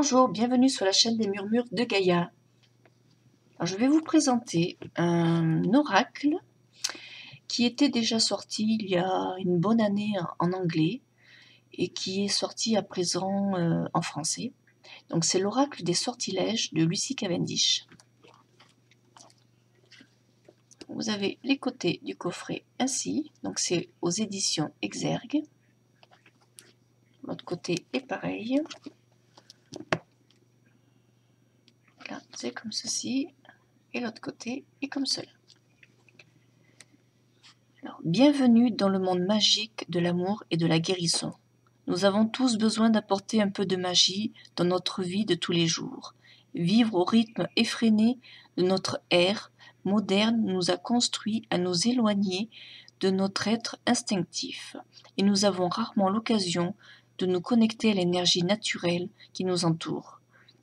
Bonjour, bienvenue sur la chaîne des murmures de Gaïa. je vais vous présenter un oracle qui était déjà sorti il y a une bonne année en anglais et qui est sorti à présent euh, en français. C'est l'oracle des sortilèges de Lucie Cavendish. Vous avez les côtés du coffret ainsi, donc c'est aux éditions Exergue. L'autre côté est pareil. Comme ceci. Et l'autre côté est comme cela. bienvenue dans le monde magique de l'amour et de la guérison. Nous avons tous besoin d'apporter un peu de magie dans notre vie de tous les jours. Vivre au rythme effréné de notre ère moderne nous a construit à nous éloigner de notre être instinctif, et nous avons rarement l'occasion de nous connecter à l'énergie naturelle qui nous entoure.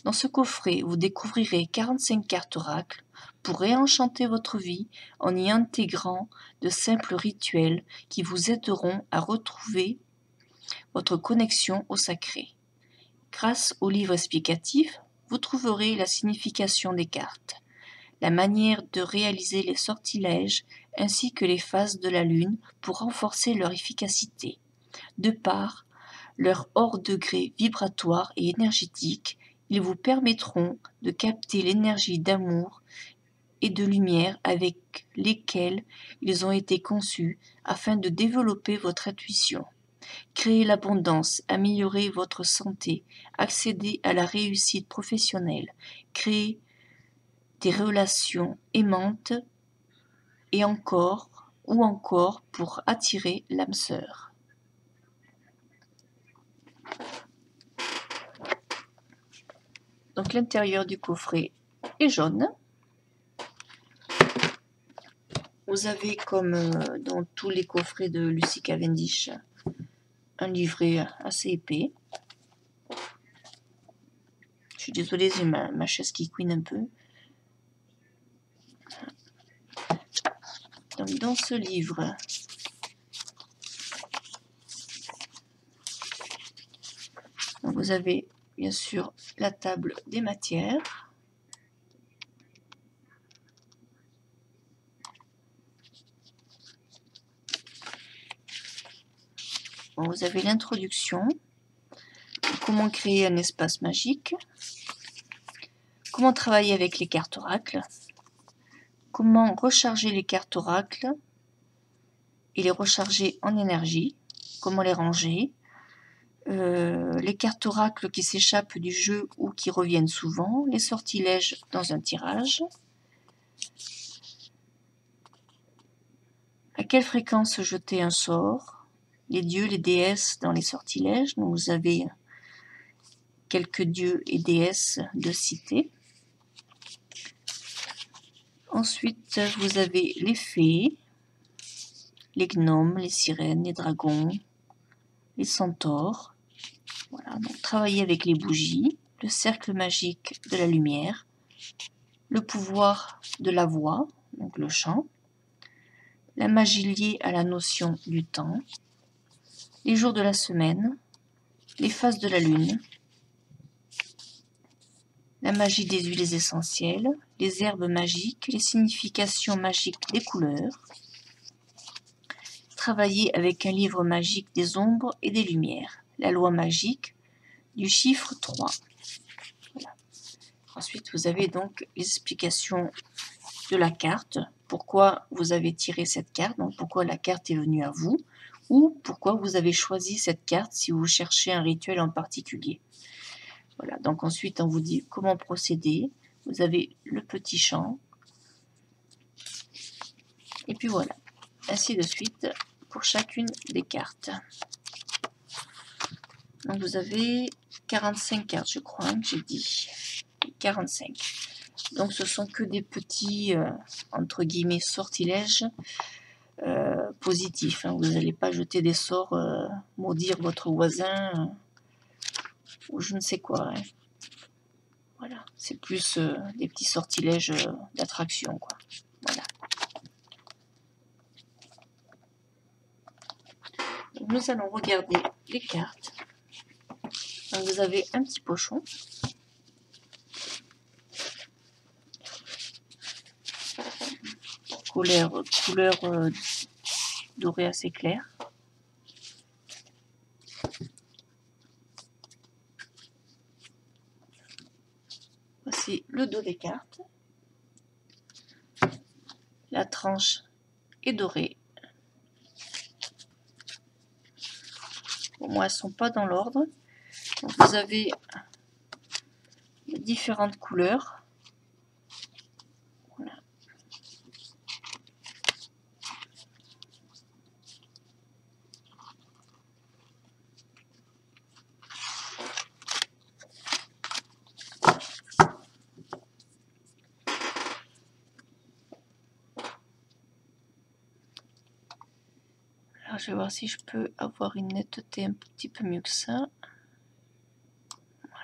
Dans ce coffret, vous découvrirez 45 cartes oracles pour réenchanter votre vie en y intégrant de simples rituels qui vous aideront à retrouver votre connexion au sacré. Grâce au livre explicatif, vous trouverez la signification des cartes, la manière de réaliser les sortilèges ainsi que les phases de la lune pour renforcer leur efficacité. De part leur hors degré vibratoire et énergétique, ils vous permettront de capter l'énergie d'amour et de lumière avec lesquelles ils ont été conçus afin de développer votre intuition, créer l'abondance, améliorer votre santé, accéder à la réussite professionnelle, créer des relations aimantes et encore ou encore pour attirer l'âme sœur. Donc l'intérieur du coffret est jaune. Vous avez comme euh, dans tous les coffrets de Lucie Cavendish un livret assez épais. Je suis désolée, c'est ma, ma, chaise qui couine un peu. Donc dans ce livre, vous avez bien sûr la table des matières. vous avez l'introduction, comment créer un espace magique, comment travailler avec les cartes oracles, comment recharger les cartes oracles et les recharger en énergie, comment les ranger, euh, les cartes oracles qui s'échappent du jeu ou qui reviennent souvent, les sortilèges dans un tirage. À quelle fréquence jeter un sort? Les dieux, les déesses dans les sortilèges. Vous avez quelques dieux et déesses de cité. Ensuite, vous avez les fées, les gnomes, les sirènes, les dragons, les centaures, travailler avec les bougies, le cercle magique de la lumière, le pouvoir de la voix, donc le chant, la magie liée à la notion du temps, les jours de la semaine, les phases de la lune, la magie des huiles essentielles, les herbes magiques, les significations magiques des couleurs, travailler avec un livre magique des ombres et des lumières la loi magique du chiffre 3. Ensuite, vous avez donc l'explication de la carte, pourquoi vous avez tiré cette carte, donc pourquoi la carte est venue à vous, ou pourquoi vous avez choisi cette carte si vous cherchez un rituel en particulier? Voilà, donc ensuite on vous dit comment procéder. Vous avez le petit champ. Et puis voilà, ainsi de suite pour chacune des cartes. Donc vous avez 45 cartes, je crois, hein, que j'ai dit. 45. Donc ce sont que des petits, euh, entre guillemets, sortilèges euh, positifs. Hein. Vous n'allez pas jeter des sorts, euh, maudire votre voisin, ou je ne sais quoi. Hein. Voilà, c'est plus des petits sortilèges d'attraction, quoi. Voilà. nous allons regarder les cartes vous avez un petit pochon. Couleur, euh, dorée assez claire. Voici le dos des cartes. La tranche est dorée. Pour moi, elles ne sont pas dans l'ordre. Vous avez différentes couleurs. Alors, je vais voir si je peux avoir une netteté un petit peu mieux que ça.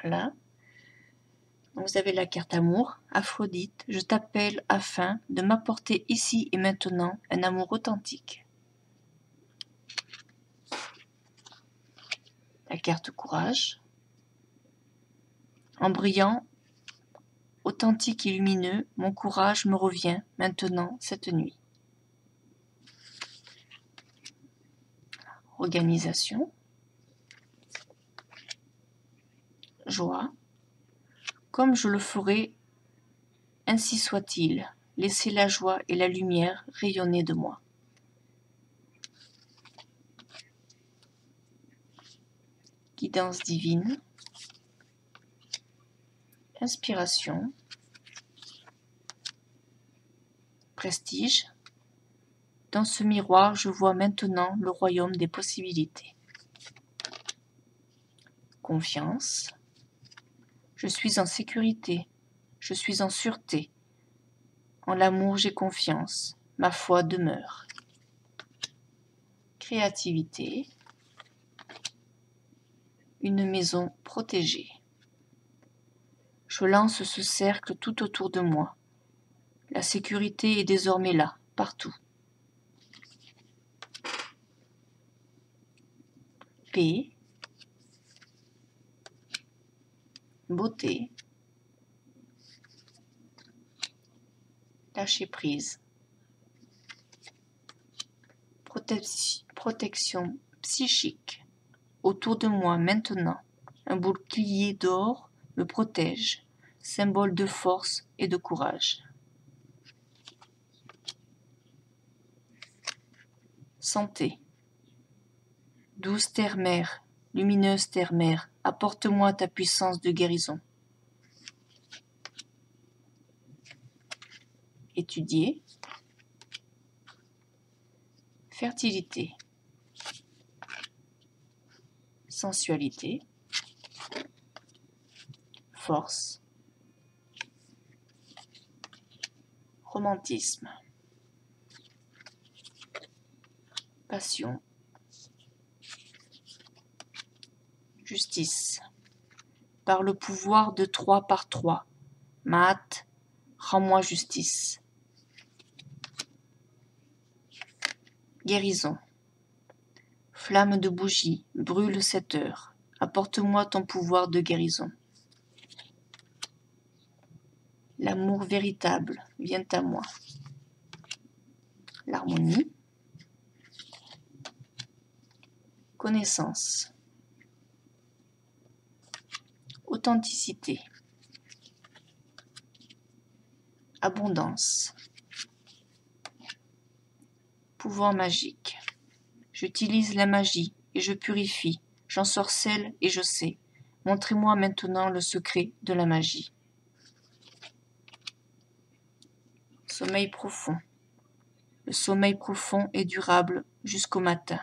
Voilà. vous avez la carte amour, Aphrodite, je t'appelle afin de m'apporter ici et maintenant un amour authentique. La carte courage, en brillant, authentique et lumineux, mon courage me revient maintenant cette nuit. Organisation, joie, comme je le ferai, ainsi soit-il, laissez la joie et la lumière rayonner de moi. Guidance divine, inspiration, prestige. Dans ce miroir, je vois maintenant le royaume des possibilités. Confiance, je suis en sécurité, je suis en sûreté. En l'amour j'ai confiance, ma foi demeure. Créativité, une maison protégée. Je lance ce cercle tout autour de moi. La sécurité est désormais là, partout. Paix, beauté, lâcher prise, protection psychique. Autour de moi maintenant, un bouclier d'or me protège, symbole de force et de courage. Santé. Douce terre-mère, lumineuse terre-mère, apporte-moi ta puissance de guérison. Étudier. Fertilité. Sensualité. Force. Romantisme. Passion. Justice. Par le pouvoir de trois par trois, Maat, rends-moi justice. Guérison. Flamme de bougie, brûle cette heure. Apporte-moi ton pouvoir de guérison. L'amour véritable vient à moi. L'harmonie. Connaissance authenticité, abondance, pouvoir magique. J'utilise la magie et je purifie, j'ensorcelle et je sais. Montrez-moi maintenant le secret de la magie. Sommeil profond. Le sommeil profond est durable jusqu'au matin.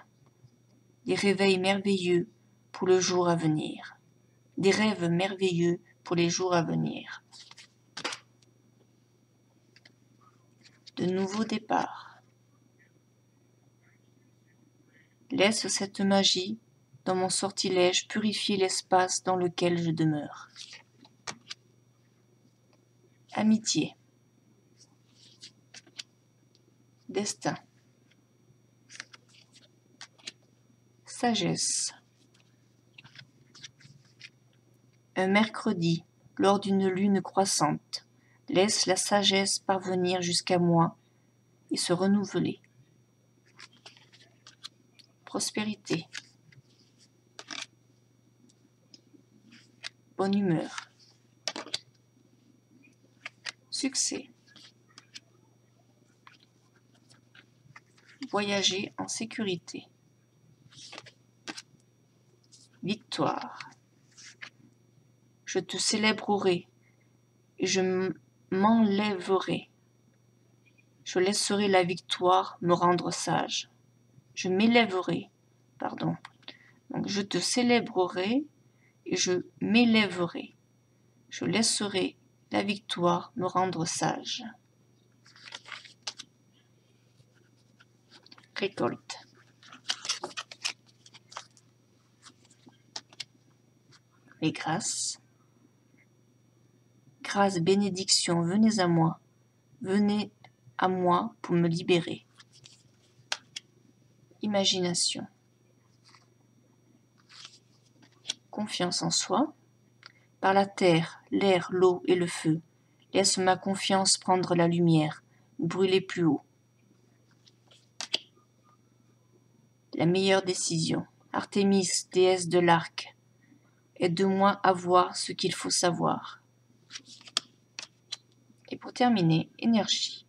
Des réveils merveilleux pour le jour à venir des rêves merveilleux pour les jours à venir. De nouveaux départs. Laisse cette magie dans mon sortilège purifier l'espace dans lequel je demeure. Amitié. Destin. Sagesse. Un mercredi, lors d'une lune croissante, laisse la sagesse parvenir jusqu'à moi et se renouveler. Prospérité. Bonne humeur. Succès. Voyager en sécurité. Victoire. Je te célébrerai et je m'enlèverai. Je laisserai la victoire me rendre sage. Je m'élèverai, pardon. Donc je te célébrerai et je m'élèverai. Je laisserai la victoire me rendre sage. Récolte. Les grâces. Grâce, bénédiction, venez à moi. Venez à moi pour me libérer. Imagination. Confiance en soi. Par la terre, l'air, l'eau et le feu, laisse ma confiance prendre la lumière, brûler plus haut. La meilleure décision. Artémis, déesse de l'arc, aide-moi à voir ce qu'il faut savoir. Et pour terminer, énergie.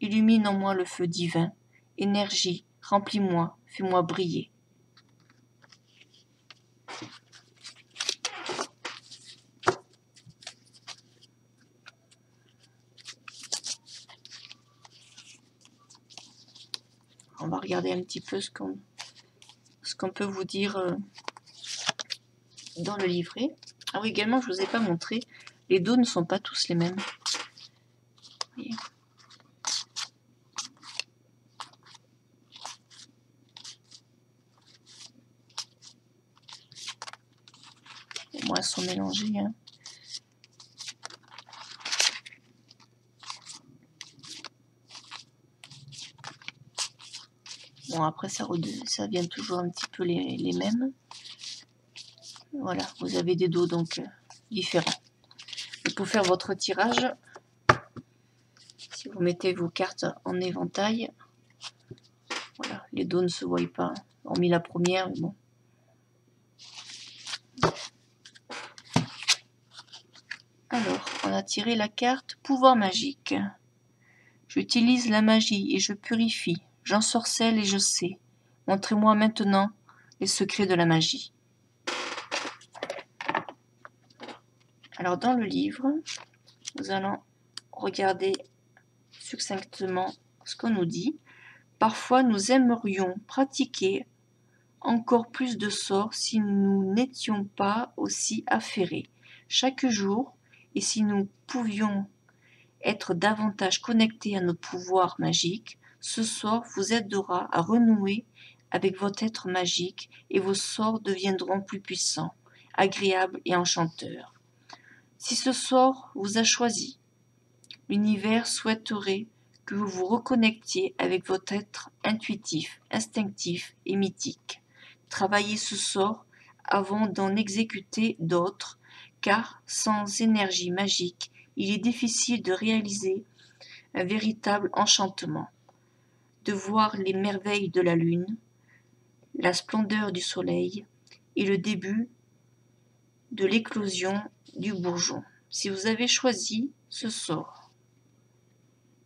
Illumine en moi le feu divin. Énergie, remplis-moi, fais-moi briller. On va regarder un petit peu ce qu'on peut vous dire euh, dans le livret. Ah oui, également, je ne vous ai pas montré, les dos ne sont pas tous les mêmes. Moi, elles sont mélangées. Hein. Bon, après, ça, ça vient toujours un petit peu les, les mêmes. Voilà, vous avez des dos donc euh, différents. Et pour faire votre tirage, vous mettez vos cartes en éventail, voilà, les dos ne se voient pas, hormis la première, bon. Alors, on a tiré la carte pouvoir magique. J'utilise la magie et je purifie. J'ensorcelle et je sais. Montrez-moi maintenant les secrets de la magie. Alors dans le livre, nous allons regarder succinctement ce qu'on nous dit. Parfois nous aimerions pratiquer encore plus de sorts si nous n'étions pas aussi affairés chaque jour et si nous pouvions être davantage connectés à nos pouvoirs magiques, ce sort vous aidera à renouer avec votre être magique et vos sorts deviendront plus puissants, agréables et enchanteurs. Si ce sort vous a choisi, l'univers souhaiterait que vous vous reconnectiez avec votre être intuitif, instinctif et mythique. Travaillez ce sort avant d'en exécuter d'autres, car sans énergie magique, il est difficile de réaliser un véritable enchantement, de voir les merveilles de la lune, la splendeur du soleil et le début de l'éclosion du bourgeon. Si vous avez choisi ce sort,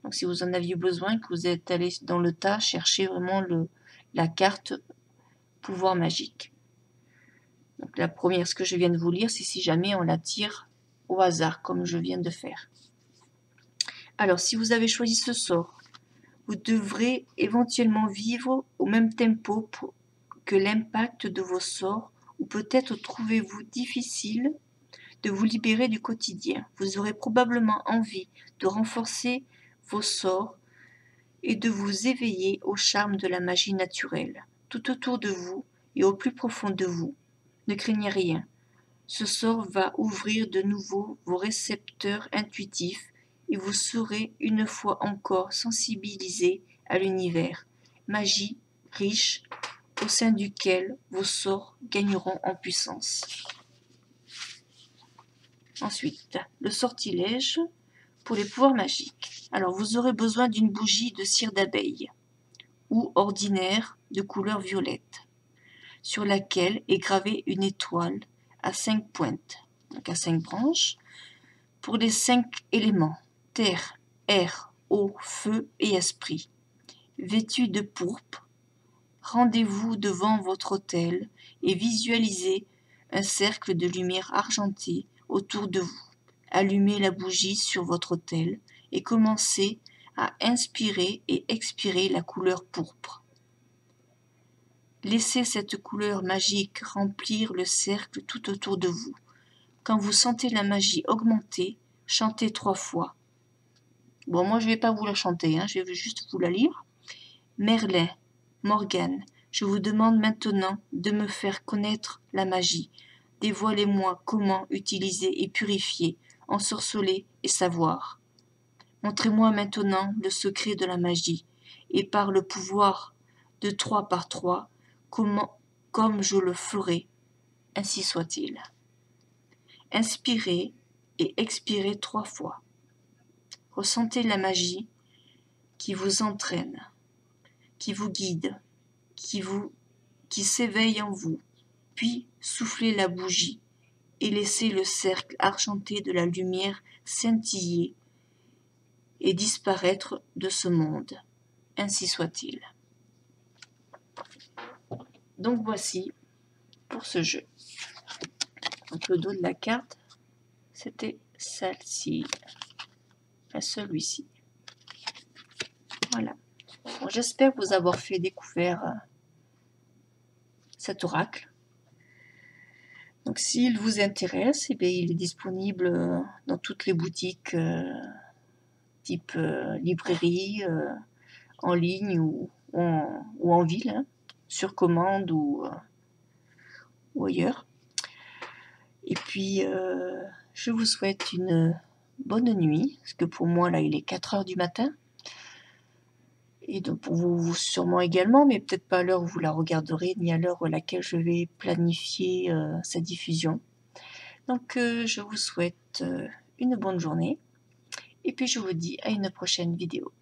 donc si vous en aviez besoin, que vous êtes allé dans le tas chercher vraiment le, la carte pouvoir magique. Donc la première, ce que je viens de vous lire, c'est si jamais on la tire au hasard, comme je viens de faire. Alors, si vous avez choisi ce sort, vous devrez éventuellement vivre au même tempo que l'impact de vos sorts, ou peut-être trouvez-vous difficile de vous libérer du quotidien. Vous aurez probablement envie de renforcer vos sorts et de vous éveiller au charme de la magie naturelle, tout autour de vous et au plus profond de vous. Ne craignez rien. Ce sort va ouvrir de nouveau vos récepteurs intuitifs et vous serez une fois encore sensibilisé à l'univers, magie riche au sein duquel vos sorts gagneront en puissance. Ensuite, le sortilège. pour les pouvoirs magiques. Alors vous aurez besoin d'une bougie de cire d'abeille ou ordinaire de couleur violette sur laquelle est gravée une étoile à cinq pointes, donc à cinq branches, pour les cinq éléments terre, air, eau, feu et esprit. Vêtu de pourpre, rendez-vous devant votre autel et visualisez un cercle de lumière argentée autour de vous. Allumez la bougie sur votre autel et commencez à inspirer et expirer la couleur pourpre. Laissez cette couleur magique remplir le cercle tout autour de vous. Quand vous sentez la magie augmenter, chantez trois fois. Bon, moi je vais pas vous la chanter, hein, je vais juste vous la lire. Merlin, Morgane, je vous demande maintenant de me faire connaître la magie. Dévoilez-moi comment utiliser et purifier, ensorceler et savoir. Montrez-moi maintenant le secret de la magie, et par le pouvoir de trois par trois, comment, comme je le ferai, ainsi soit-il. Inspirez et expirez trois fois. Ressentez la magie qui vous entraîne, qui vous guide, qui vous qui s'éveille en vous, puis soufflez la bougie et laissez le cercle argenté de la lumière scintiller disparaître de ce monde. Ainsi soit-il. Donc voici pour ce jeu. Donc le dos de la carte, c'était celle-ci. Enfin celui-ci. Voilà. J'espère vous avoir fait découvrir euh, cet oracle. Donc s'il vous intéresse, eh bien, il est disponible euh, dans toutes les boutiques euh, type librairie, en ligne ou, en, ville, hein, sur commande ou, ou, ailleurs. Et puis, je vous souhaite une bonne nuit, parce que pour moi, là, il est 4 heures du matin et donc pour vous, sûrement également, mais peut-être pas à l'heure où vous la regarderez, ni à l'heure à laquelle je vais planifier euh, sa diffusion. Donc euh, je vous souhaite euh, une bonne journée, et puis je vous dis à une prochaine vidéo.